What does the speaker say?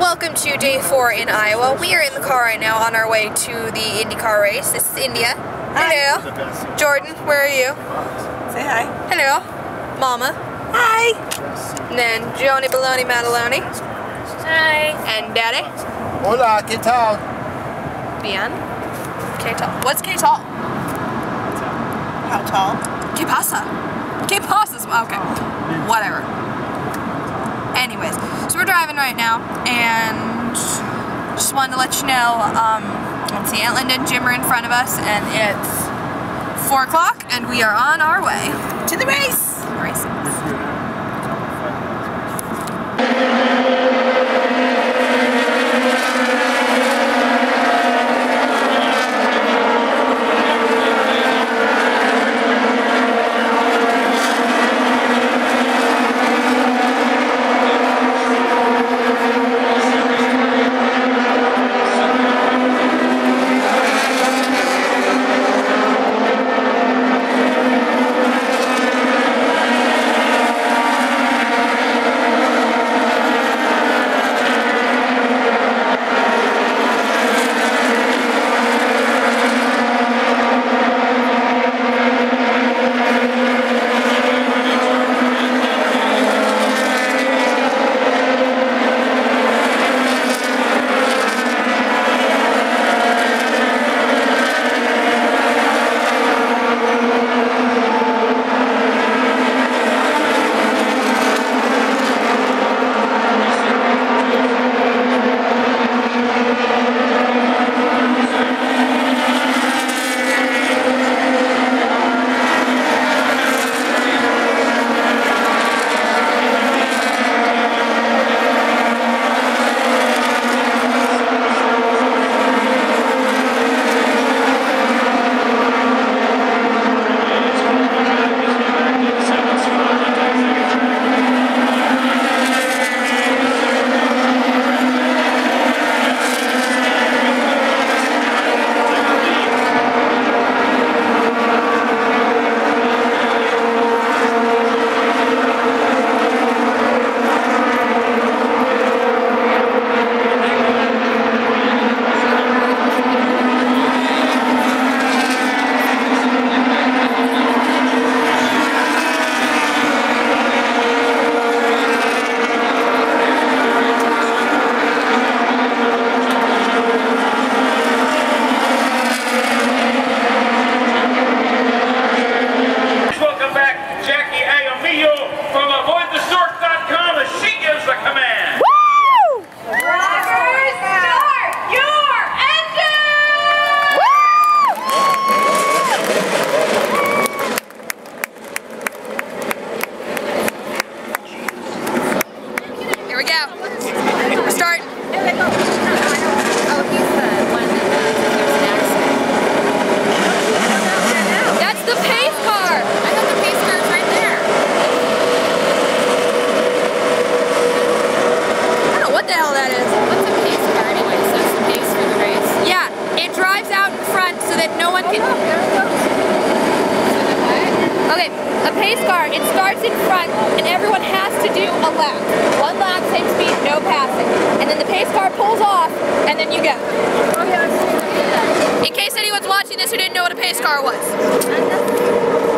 Welcome to day four in Iowa. We are in the car right now on our way to the IndyCar race. This is India. Hello. Jordan, where are you? Say hi. Hello. Mama. Hi. And then Joni Baloney Mataloni. Hi. And Daddy. Hola, ¿qué tal? Bien. K tall. What's K tall? How tall? Que pasa? Que pasa? Okay. Oh. Whatever. Anyways, so we're driving right now, and just wanted to let you know, um, let's see, Aunt Linda and Jim are in front of us, and it's 4 o'clock, and we are on our way To the race. racing. Welcome car, it starts in front and everyone has to do a lap. One lap, same speed, no passing. And then the pace car pulls off and then you go. In case anyone's watching this who didn't know what a pace car was.